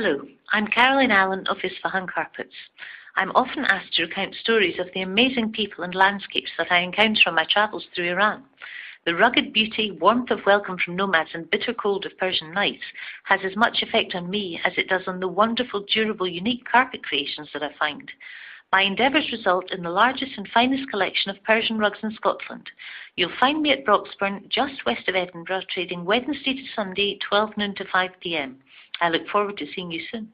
Hello, I'm Caroline Allen of Isfahan Carpets. I'm often asked to recount stories of the amazing people and landscapes that I encounter on my travels through Iran. The rugged beauty, warmth of welcome from nomads and bitter cold of Persian nights has as much effect on me as it does on the wonderful, durable, unique carpet creations that I find. My endeavours result in the largest and finest collection of Persian rugs in Scotland. You'll find me at Broxburn, just west of Edinburgh, trading Wednesday to Sunday, 12 noon to 5 p.m. I look forward to seeing you soon.